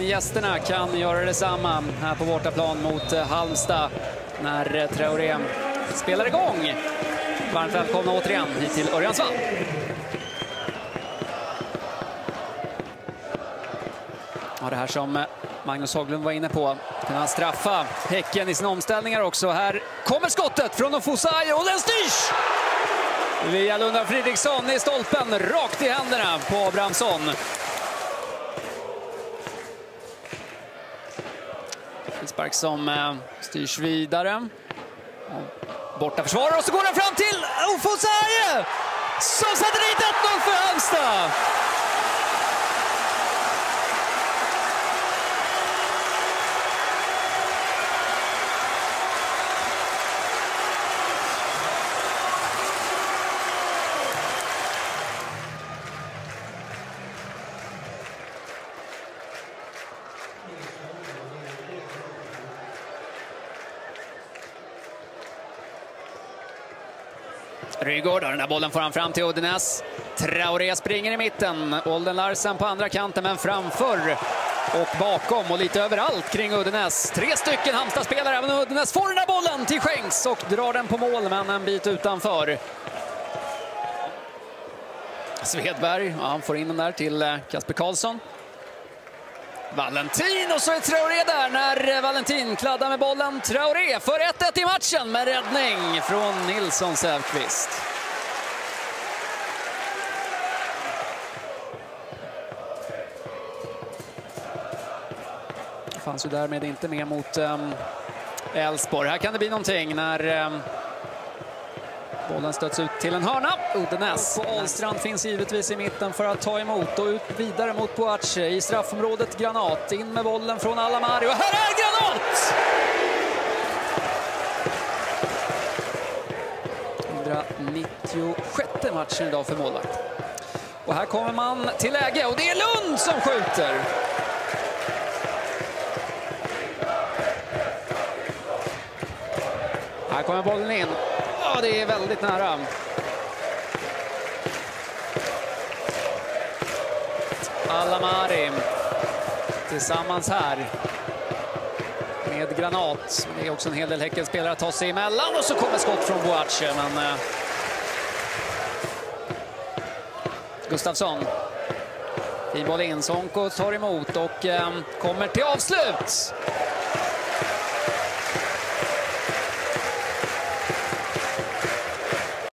gästerna kan göra detsamma här på bortaplan mot eh, Halmstad när eh, Traoré spelar igång. Varmt välkomna återigen hit till Örjansvall. Ja, det här som eh, Magnus Haglund var inne på. kunna straffa Häcken i sina omställningar också. Här kommer skottet från Ofosai och den styrs! Via Lunda Fridriksson i stolpen, rakt i händerna på Abrahamsson. Frispark som eh, styrs vidare. Borta försvarare och så går den fram till Ofosaie som sätter dit 1-0 för Halmstad. Rygaard den där bollen får han fram till Uddenäs. Traoré springer i mitten. Olden Larsen på andra kanten, men framför och bakom och lite överallt kring Uddenäs. Tre stycken Halmstad-spelare, även Uddenäs får den där bollen till skänks och drar den på mål, men en bit utanför. Svedberg, ja, han får in den där till eh, Kasper Karlsson. Valentin och så är Traoré där när Valentin kladdar med bollen. Traoré för 1-1 i matchen med räddning från Nilsson Säfqvist. Fanns ju därmed inte med mot ehm, Elfsborg. Här kan det bli någonting när um, Bollen stöts ut till en hörna. Uddenäs på Ahlstrand finns givetvis i mitten för att ta emot och ut vidare mot Boace i straffområdet Granat. In med bollen från Alamari och här är Granat! 196 matchen idag för målvakt. Och här kommer man till läge och det är Lund som skjuter. Här kommer bollen in. Ja, det är väldigt nära. Alamari tillsammans här med Granat. Det är också en hel del Häckenspelare att ta sig emellan och så kommer skott från Boace. Men eh, Gustafsson. Fin boll in. Sonko tar emot och eh, kommer till avslut.